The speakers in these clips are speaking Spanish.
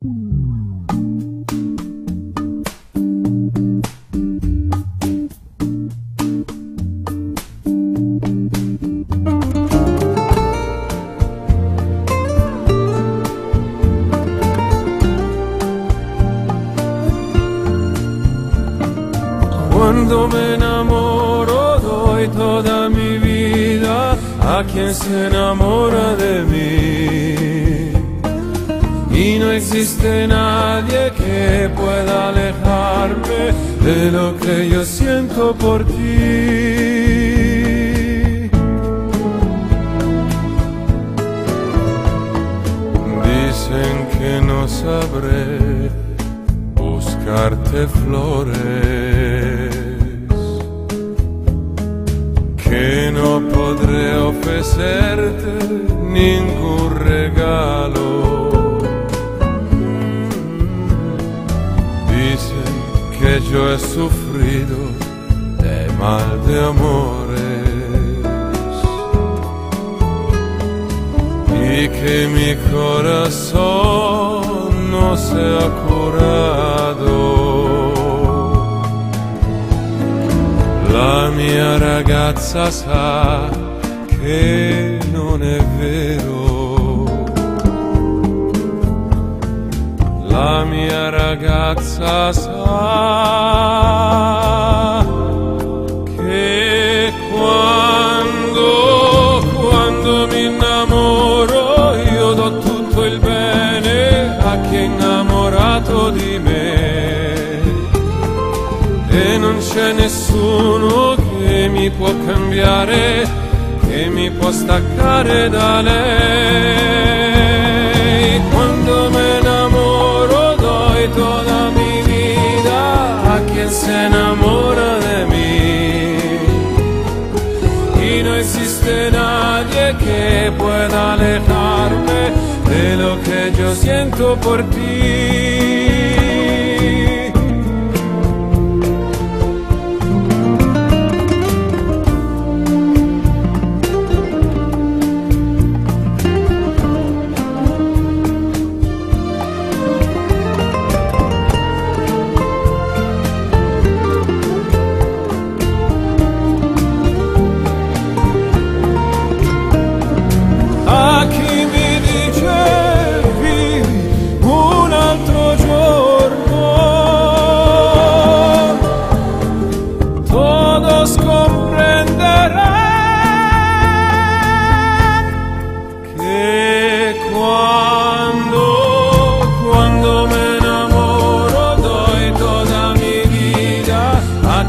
Cuando me enamoro doy toda mi vida a quien se enamora de mí. Y no existe nadie que pueda alejarme de lo que yo siento por ti. Dicen que no sabré buscarte flores, que no podré ofrecerte ningún regalo. Dicen que yo he sufrido de mal de amores y que mi corazón no se ha curado. La mia ragazza sa ragazza che quando mi innamoro io do tutto il bene a chi è innamorato di me e non c'è nessuno che mi può cambiare, che mi può staccare da lei. Se enamora de mí. Y no existe nadie que pueda alejarme de lo que yo siento por ti.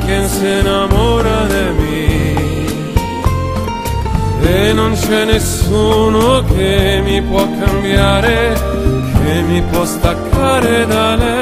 Quien se enamora de mí e non c'è nessuno che mi può cambiare, che mi può staccare da lei.